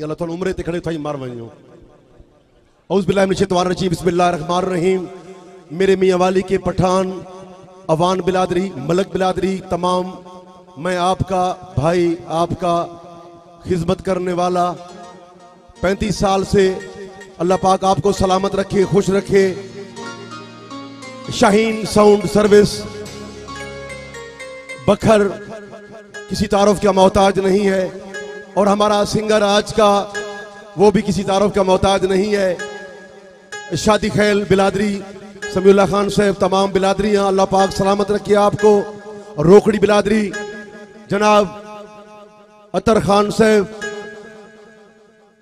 نہیں اللہ تعالیٰ عمرے تے کھڑے ہی مار ویو عوض باللہ من شیطوار الرجیم، بسم اللہ الرحمن الرحیم۔ میرے میاں والی کے پتھان عوان بلادری، ملک بلادری، تمام میں آپ کا بھائی، آپ کا خزمت کرنے والا۔ پینتیس سال سے اللہ پاک آپ کو سلامت رکھے، خوش رکھے۔ شاہین ساؤنڈ سرویس بکھر، کسی تعرف کیا محتاج نہیں ہے۔ اور ہمارا سنگر آج کا وہ بھی کسی تعارف کا محتاج نہیں ہے۔ شادی خیل، بلادری سمی اللہ خان صاحب، تمام بلادری ہیں اللہ پاک سلامت رکھیے آپ کو۔ روکڑی بلادری، جناب عطر خان صاحب،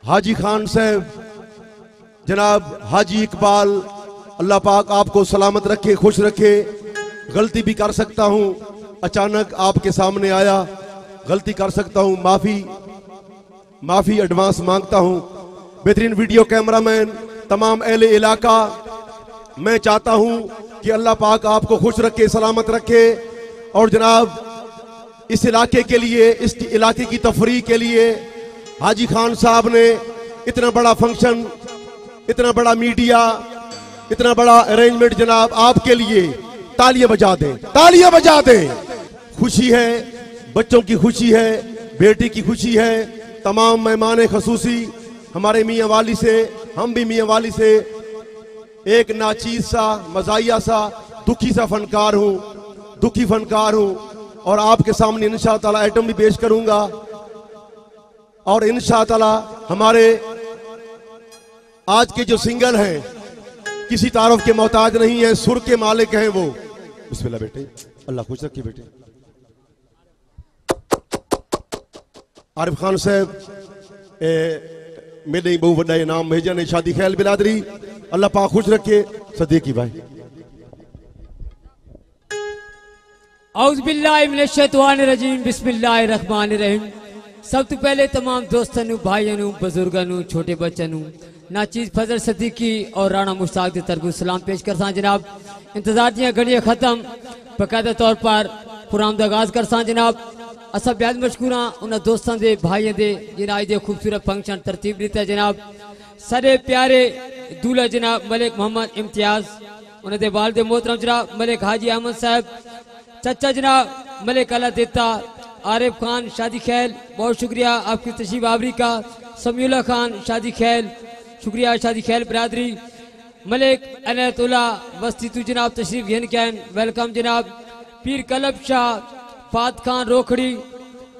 حاجی خان صاحب، جناب حاجی اقبال، اللہ پاک آپ کو سلامت رکھے، خوش رکھے۔ غلطی بھی کر سکتا ہوں، اچانک آپ کے سامنے آیا۔ غلطی کر سکتا ہوں، معافی۔ معافی ایڈوانس مانگتا ہوں۔ بہترین ویڈیو کیمرہ مین تمام اہل علاقہ، میں چاہتا ہوں کہ اللہ پاک آپ کو خوش رکھے، سلامت رکھے۔ اور جناب، اس علاقے کے لیے، اس علاقے کی تفریح کے لیے، حاجی خان صاحب نے اتنا بڑا فنکشن اتنا بڑا میڈیا اتنا بڑا ارینجمنٹ جناب آپ کے لیے۔ تالیاں بجا دیں، تالیاں بجا دیں۔ خوشی ہے، بچوں کی خوشی ہے بیٹی کی خوشی ہے تمام مہمان خصوصی، ہمارے میاں والی سے، ہم بھی میاں والی سے ایک ناچیز سا، مزاحیہ سا، دکھی سا فنکار ہوں، دکھی فنکار ہوں اور آپ کے سامنے انشاءاللہ ایٹم آئٹم بھی پیش کروں گا۔ اور انشاءاللہ ہمارے آج کے جو سنگل ہیں، کسی تعارف کے محتاج نہیں ہیں، سر کے مالک ہیں وہ۔ بسم اللہ بیٹے، اللہ خوش رکھی بیٹے۔ عارف خان صاحب میرے بہو وڈا انعام بھیجا نے شادی خیال برادری اللہ پاک خوش رکھے۔ صدیقی بھائی۔ اعوذ باللہ من الشیطان الرجیم، بسم اللہ الرحمن الرحیم۔ سب تو پہلے تمام دوستوں بھائیوں بزرگوں چھوٹے بچوں ناچیز فضل صدیقی اور رانہ مشتاق دے ترگو سلام پیش کرساں جناب۔ انتظار دیاں گھڑیاں ختم۔ پکیدہ طور پر پرآمد آغاز کرساں جناب۔ اسا بیاد مشکور ہاں، انہا دوستان دے، بھائیاں دے جن آئی دے خوبصورت فنکشن ترتیب لیتا ہے جناب۔ سرے پیارے دولہ جناب ملک محمد امتیاز انہا دے والد محترم جناب ملک حاجی احمد صاحب، چچا جناب ملک اللہ دیتا، عارف خان، شادی خیل، بہت شکریہ آپ کی تشریف آوری کا، سمیولہ اللہ خان، شادی خیل، شکریہ شادی خیل برادری۔ ملک عنایت اللہ، وسطی تو جناب تشریف گھن کین ویلکم جناب۔ پیر کلب شاہ فات خان روکھڑی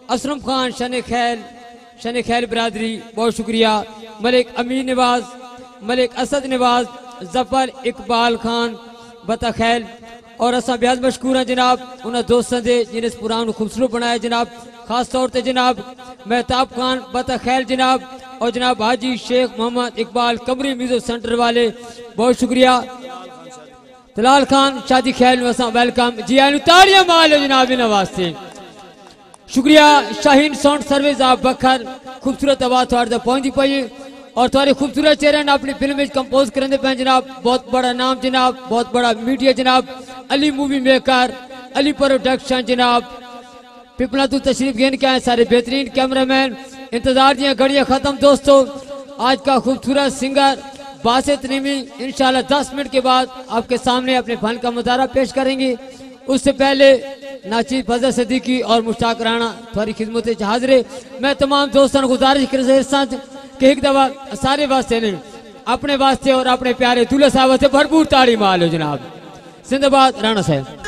اسرم خان، شن خیل شن خیل برادری، بہت شکریہ۔ ملک امیر نواز، ملک اسد نواز، ظفر اقبال خان، بتا خیل۔ اور اصا بیاز مشکور ہیں جناب ان دوستوں سے جنس اس پران خوبصورت بنایا جناب۔ خاص طور پہ جناب، مہتاب خان، بتا خیل جناب۔ اور جناب حاجی شیخ محمد اقبال قمری میوزک سینٹر والے، بہت شکریہ۔ تلال خان، شادی خیل خیال وساں ویلکم جی آئینو تاریاں مالو جناب نواستے شکریہ، شاہین ساؤنڈ سرویز آپ بکھر خوبصورت آواز تھوڑے تک پہنچی پائی اور تھوڑے خوبصورت چہرے نے اپنی فلم کمپوز کرن دے پہ جناب۔ بہت بڑا نام جناب، بہت بڑا میڈیا جناب۔ Ali movie maker, Ali production جناب۔ پپلا تو تشریف گین کیا ہے سارے بہترین کیمرہ مین۔ انتظار دیاں، گھڑیاں ختم دوستو۔ آج کا خوبصورت سنگر۔ باسط نیمی انشاءاللہ دس منٹ کے بعد آپ کے سامنے اپنے فن کا مظاہرہ پیش کریں گے۔ اس سے پہلے ناچیز فضل صدیقی اور مشتاق رانا تھوڑی خدمت حاضر میں تمام دوستوں کو گزارش کر کہ ایک دفعہ سارے واسطے نے اپنے واسطے اور اپنے پیارے دلہا صاحب سے بھرپور تاڑی مالو جناب۔ زندہ باد رانا صاحب۔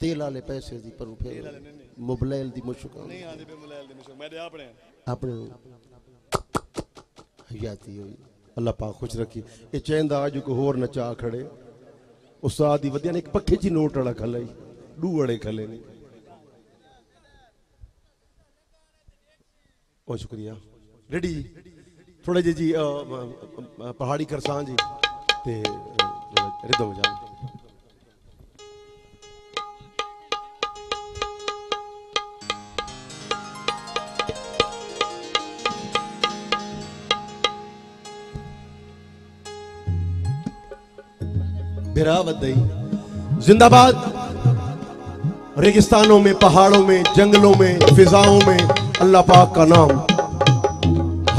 تیل والے پیسے دی پر پھر موبائل دی مشک نہیں آندے پہ موبائل دی مشک میں دے اپنے۔ اپنے۔ حیاتی ہوئی۔ اللہ پاک خوش رکھی اے چیندا اج کو ہور نچا کھڑے۔ ਉਸਤਾਦ ਦੀ ਵਧੀਆ ਨੇ ਇੱਕ ਪੱਖੇ 'ਚ ਹੀ ਨੋਟ ਵਾਲਾ ਖੱਲਾ ਹੀ ਡੂ ਵਾਲੇ ਖੱਲੇ ਨੇ। ਬਹੁਤ ਸ਼ੁਕਰੀਆ। ਰੈਡੀ ਥੋੜਾ ਜਿਹਾ ਜੀ ਅ, ਅ, ਅ, ਪਹਾੜੀ ਕਰਸਾਂ ਜੀ ਤੇ ਰਿਦਮ ਜਾਨ دراوت دئی زندہ باد ریگستانوں میں، پہاڑوں میں، جنگلوں میں، فضاؤں میں اللہ پاک کا نام۔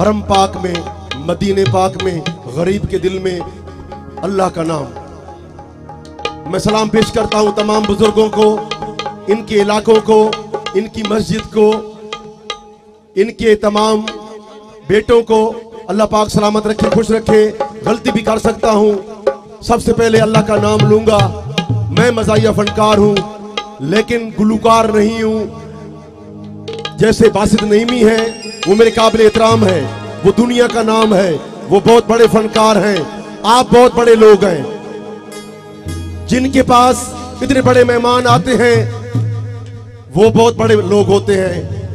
حرم پاک میں مدینہ پاک میں، غریب کے دل میں اللہ کا نام۔ میں سلام پیش کرتا ہوں تمام بزرگوں کو، ان کے علاقوں کو، ان کی مسجد کو، ان کے تمام بیٹوں کو۔ اللہ پاک سلامت رکھے، خوش رکھے۔ غلطی بھی کر سکتا ہوں۔ سب سے پہلے اللہ کا نام لوں گا۔ میں مزاحیہ فنکار ہوں، لیکن گلوکار نہیں ہوں۔ جیسے باسط نعیمی ہے، وہ میرے قابل احترام ہے۔ وہ دنیا کا نام ہے۔ وہ بہت بڑے فنکار ہیں۔ آپ بہت بڑے لوگ ہیں۔ جن کے پاس اتنے بڑے مہمان آتے ہیں، وہ بہت بڑے لوگ ہوتے ہیں۔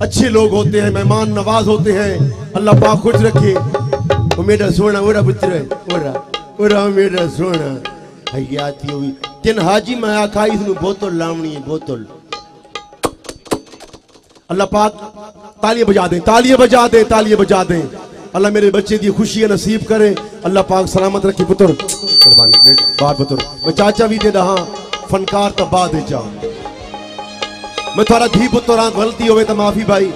اچھے لوگ ہوتے ہیں، مہمان نواز ہوتے ہیں۔ اللہ پاک خوش رکھے۔ میرا سونا اوڑا بچ رہے اوڑا پورا میرا سونا۔ حیاتی ہوئی۔ تین حاجی میں آکھائی اس بوتل لاؤنی ہے، بوتل۔ اللہ پاک تالیاں بجا دیں، تالیاں بجا دیں، تالیاں بجا دیں۔ اللہ میرے بچے دی خوشی نصیب کرے۔ اللہ پاک سلامت رکھے، پتر۔ بار پتر۔ میں چاچا بھی دے رہا ہاں، فنکار تا بعد چا میں تھوڑا دھی پتراں غلطی ہوئے تو معافی بھائی۔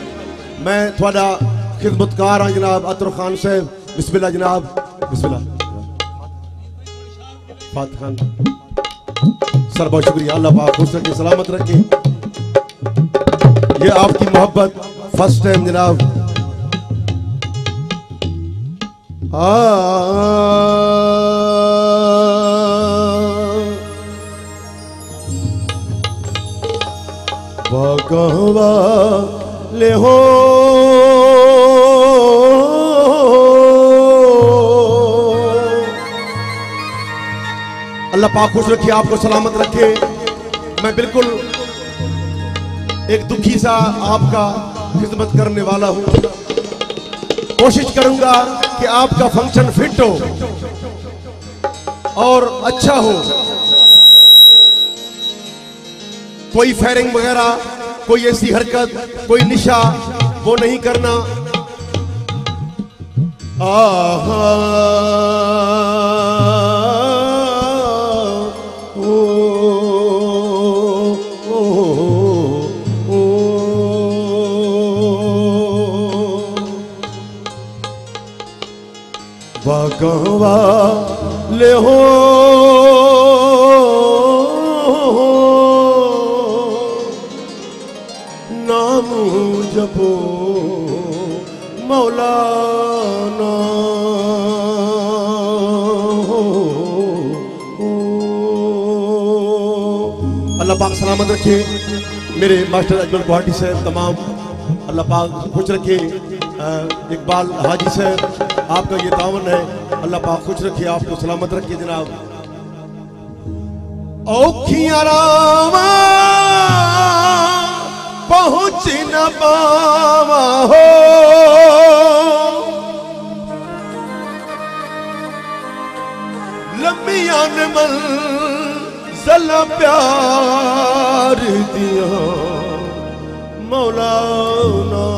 میں تھوڑا خدمتکار ہاں جناب، عطر خان صاحب۔ بسم اللہ جناب، بسم اللہ۔ خان۔ سر بہت شکریہ، اللہ پاک حسن کے سلامت رکھیں یہ آپ کی محبت فرس ٹائم جناب۔ آ کہوا لے ہو؟ اللہ پاک خوش رکھے، آپ کو سلامت رکھے۔ میں بالکل ایک دکھی سا آپ کا خدمت کرنے والا ہوں۔ کوشش کروں گا کہ آپ کا فنکشن فٹ ہو اور اچھا ہو۔ کوئی فیرنگ وغیرہ، کوئی ایسی حرکت، کوئی نشا وہ نہیں کرنا۔ آہاں پاکوا لے ہو۔ نام جبو مولانا۔ اللہ پاک سلامت رکھے۔ میرے ماسٹر اجمل گوہاٹی صاحب تمام۔ اللہ پاک خوش رکھے۔ اقبال حاجی سے آپ کا یہ تعاون ہے۔ اللہ پاک خوش رکھے، آپ کو سلامت رکھے، جناب۔ اوکھیاں راما پہنچ نہ پاوا ہو۔ لمیان نمل زلہ پیار دیا مولانا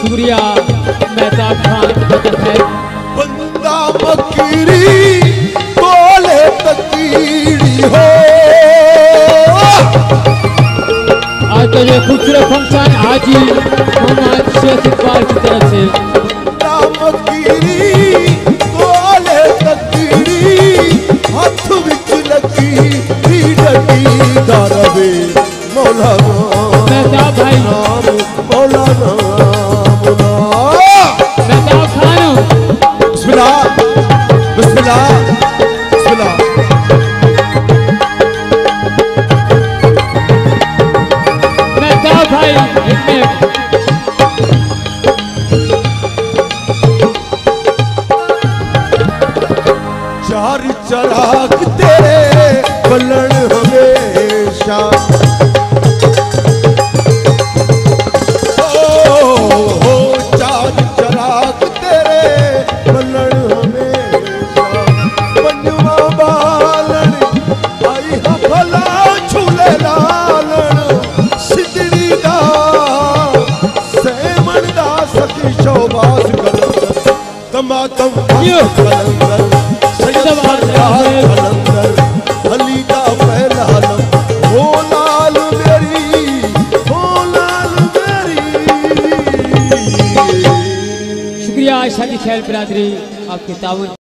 سوریا مہتاب خان بھگت ہے بندہ مکری بولے تکیڑی ہو۔ آج کا خوبصورت فنکشن حاجی محمد شیخ اقبال کی طرف سے۔ چراغ تیرے بلن ہمیشہ۔ تم برادری آپ کے تعاون